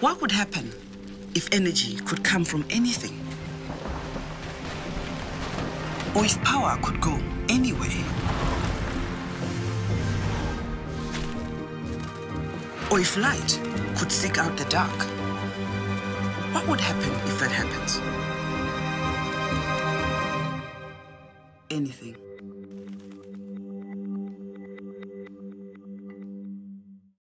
What would happen if energy could come from anything? Or if power could go anywhere? Or if light could seek out the dark? What would happen if that happens? Anything.